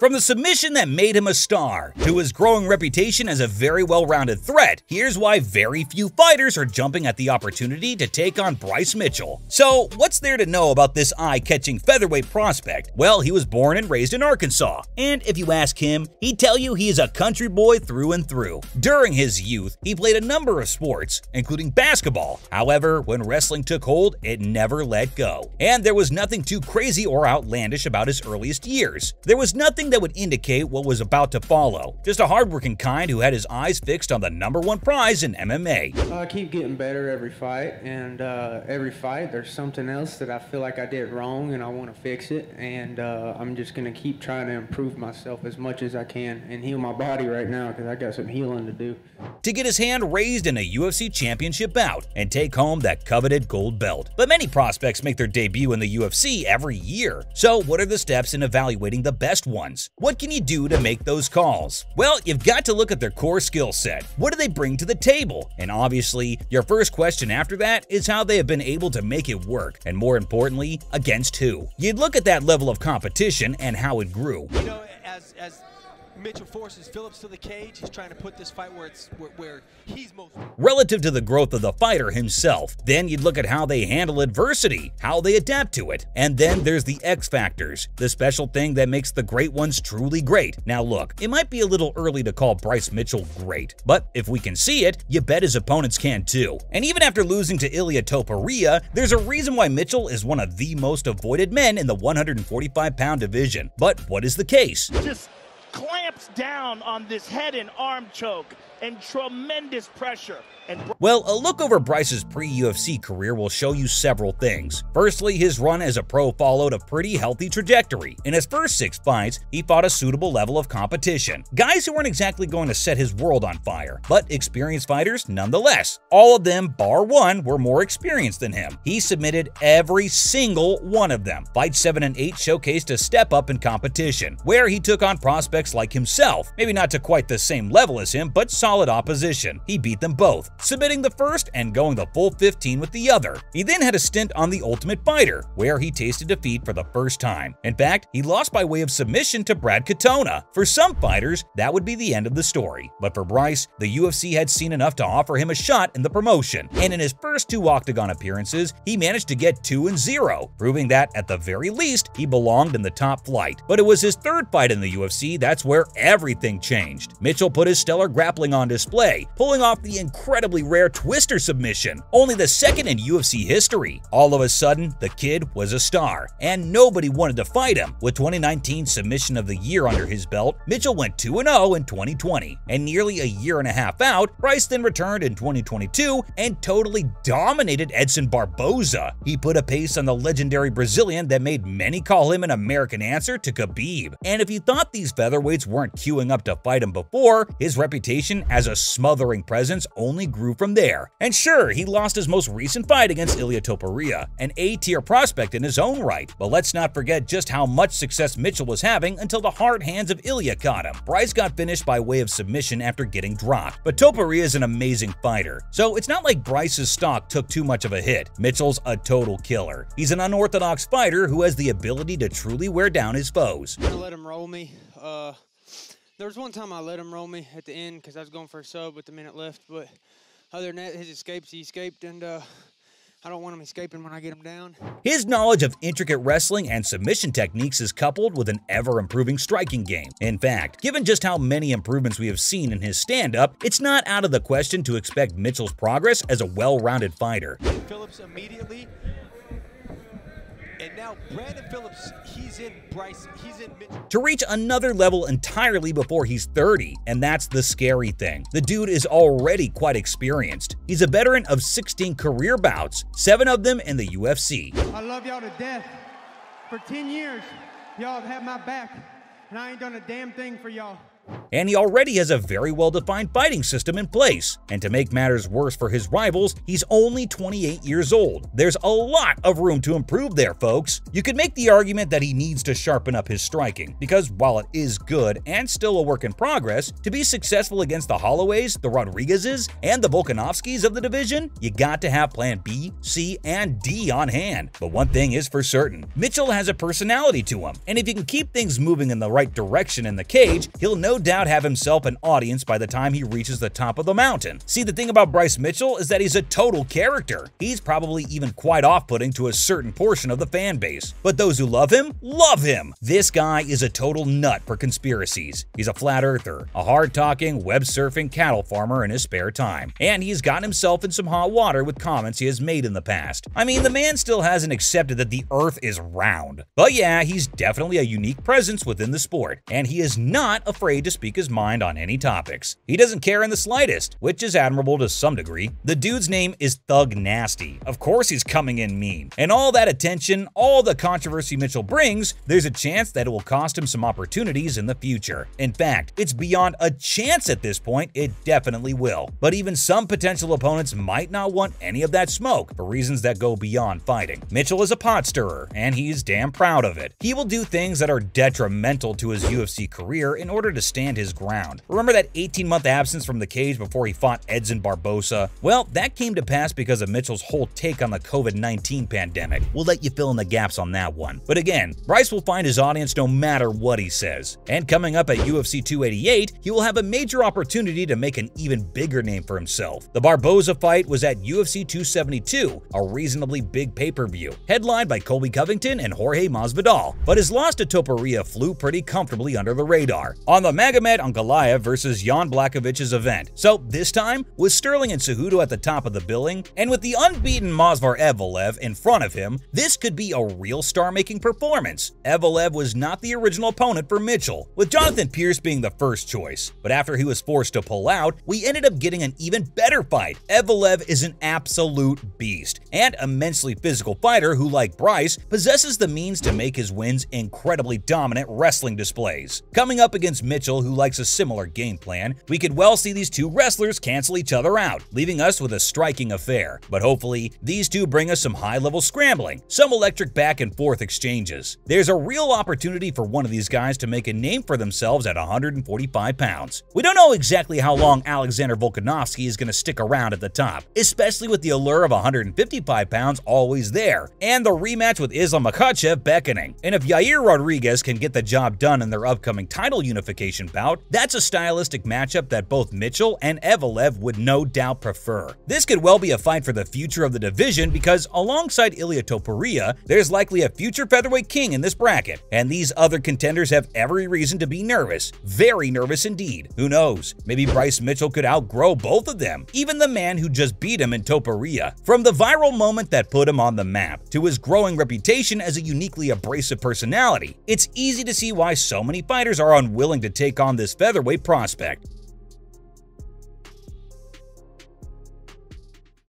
From the submission that made him a star to his growing reputation as a very well-rounded threat, here's why very few fighters are jumping at the opportunity to take on Bryce Mitchell. So, what's there to know about this eye-catching featherweight prospect? Well, he was born and raised in Arkansas, and if you ask him, he'd tell you he is a country boy through and through. During his youth, he played a number of sports, including basketball. However, when wrestling took hold, it never let go. And there was nothing too crazy or outlandish about his earliest years. There was nothing that would indicate what was about to follow. Just a hardworking kind who had his eyes fixed on the number one prize in MMA. I keep getting better every fight, and uh, every fight there's something else that I feel like I did wrong and I want to fix it. And uh, I'm just going to keep trying to improve myself as much as I can and heal my body right now because I got some healing to do. To get his hand raised in a UFC championship bout and take home that coveted gold belt. But many prospects make their debut in the UFC every year. So, what are the steps in evaluating the best ones? What can you do to make those calls? Well, you've got to look at their core skill set. What do they bring to the table? And obviously, your first question after that is how they have been able to make it work, and more importantly, against who. You'd look at that level of competition and how it grew. You know, as as Mitchell forces Phillips to the cage. He's trying to put this fight where it's where, where he's most relative to the growth of the fighter himself. Then you'd look at how they handle adversity, how they adapt to it. And then there's the X factors, the special thing that makes the great ones truly great. Now look, it might be a little early to call Bryce Mitchell great, but if we can see it, you bet his opponents can too. And even after losing to Ilya Topuria, there's a reason why Mitchell is one of the most avoided men in the 145 pound division. But what is the case? Just clamps down on this head and arm choke and tremendous pressure. And well, a look over Bryce's pre-UFC career will show you several things. Firstly, his run as a pro followed a pretty healthy trajectory. In his first six fights, he fought a suitable level of competition. Guys who weren't exactly going to set his world on fire, but experienced fighters nonetheless. All of them, bar one, were more experienced than him. He submitted every single one of them. Fight 7 and 8 showcased a step up in competition, where he took on prospects like himself. Maybe not to quite the same level as him, but solid opposition. He beat them both, submitting the first and going the full 15 with the other. He then had a stint on The Ultimate Fighter, where he tasted defeat for the first time. In fact, he lost by way of submission to Brad Katona. For some fighters, that would be the end of the story. But for Bryce, the UFC had seen enough to offer him a shot in the promotion. And in his first two Octagon appearances, he managed to get 2 and 0, proving that at the very least, he belonged in the top flight. But it was his third fight in the UFC that's where everything changed. Mitchell put his stellar grappling on display, pulling off the incredibly rare twister submission, only the second in UFC history. All of a sudden, the kid was a star, and nobody wanted to fight him. With 2019 Submission of the Year under his belt, Mitchell went 2-0 in 2020, and nearly a year and a half out, Bryce then returned in 2022 and totally dominated Edson Barboza. He put a pace on the legendary Brazilian that made many call him an American answer to Khabib. And if you thought these featherweights weren't queuing up to fight him before, his reputation as a smothering presence only grew from there. And sure, he lost his most recent fight against Ilya Topuria, an A-tier prospect in his own right. But let's not forget just how much success Mitchell was having until the hard hands of Ilya caught him. Bryce got finished by way of submission after getting dropped, but Topuria is an amazing fighter, so it's not like Bryce's stock took too much of a hit. Mitchell's a total killer. He's an unorthodox fighter who has the ability to truly wear down his foes. Let him roll me. Uh, there was one time I let him roll me at the end because I was going for a sub with a minute left, but other than that, his escapes, he escaped, and uh, I don't want him escaping when I get him down. His knowledge of intricate wrestling and submission techniques is coupled with an ever-improving striking game. In fact, given just how many improvements we have seen in his stand-up, it's not out of the question to expect Mitchell's progress as a well-rounded fighter. Phillips immediately and now Brandon Phillips, he's in Bryce, he's in Mitchell. To reach another level entirely before he's 30, and that's the scary thing. The dude is already quite experienced. He's a veteran of 16 career bouts, 7 of them in the UFC. I love y'all to death. For 10 years, y'all have had my back, and I ain't done a damn thing for y'all. And he already has a very well-defined fighting system in place. And to make matters worse for his rivals, he's only 28 years old. There's a lot of room to improve there, folks. You could make the argument that he needs to sharpen up his striking, because while it is good and still a work in progress, to be successful against the Holloways, the Rodriguezes, and the Volkanovskis of the division, you got to have plan B, C, and D on hand. But one thing is for certain, Mitchell has a personality to him, and if you can keep things moving in the right direction in the cage, he'll no doubt have himself an audience by the time he reaches the top of the mountain. See, the thing about Bryce Mitchell is that he's a total character. He's probably even quite off-putting to a certain portion of the fan base. But those who love him, love him! This guy is a total nut for conspiracies. He's a flat earther, a hard-talking, web-surfing cattle farmer in his spare time, and he's gotten himself in some hot water with comments he has made in the past. I mean, the man still hasn't accepted that the earth is round. But yeah, he's definitely a unique presence within the sport, and he is not afraid to speak his mind on any topics. He doesn't care in the slightest, which is admirable to some degree. The dude's name is Thug Nasty. Of course he's coming in mean. And all that attention, all the controversy Mitchell brings, there's a chance that it will cost him some opportunities in the future. In fact, it's beyond a chance at this point, it definitely will. But even some potential opponents might not want any of that smoke for reasons that go beyond fighting. Mitchell is a pot stirrer, and he's damn proud of it. He will do things that are detrimental to his UFC career in order to stand his ground. Remember that 18-month absence from the cage before he fought Edson Barboza? Well, that came to pass because of Mitchell's whole take on the COVID-19 pandemic. We'll let you fill in the gaps on that one. But again, Bryce will find his audience no matter what he says. And coming up at UFC 288, he will have a major opportunity to make an even bigger name for himself. The Barboza fight was at UFC 272, a reasonably big pay-per-view, headlined by Colby Covington and Jorge Masvidal, but his loss to Topuria flew pretty comfortably under the radar on the Magomed Ankalaev versus Jan Blachowicz event. So this time, with Sterling and Cejudo at the top of the billing, and with the unbeaten Movsar Evloev in front of him, this could be a real star-making performance. Evloev was not the original opponent for Mitchell, with Jonathan Pearce being the first choice, but after he was forced to pull out, we ended up getting an even better fight. Evloev is an absolute beast, and immensely physical fighter who, like Bryce, possesses the means to make his wins incredibly dominant wrestling displays. Coming up against Mitchell, who likes a similar game plan, we could well see these two wrestlers cancel each other out, leaving us with a striking affair. But hopefully, these two bring us some high-level scrambling, some electric back and forth exchanges. There's a real opportunity for one of these guys to make a name for themselves at 145 pounds. We don't know exactly how long Alexander Volkanovski is going to stick around at the top, especially with the allure of 155 pounds always there, and the rematch with Islam Makhachev beckoning. And if Yair Rodriguez can get the job done in their upcoming title unification bout, that's a stylistic matchup that both Mitchell and Evloev would no doubt prefer. This could well be a fight for the future of the division because alongside Ilia Topuria, there's likely a future featherweight king in this bracket, and these other contenders have every reason to be nervous, very nervous indeed. Who knows, maybe Bryce Mitchell could outgrow both of them, even the man who just beat him in Topuria. From the viral moment that put him on the map, to his growing reputation as a uniquely abrasive personality, it's easy to see why so many fighters are unwilling to take on this featherweight prospect.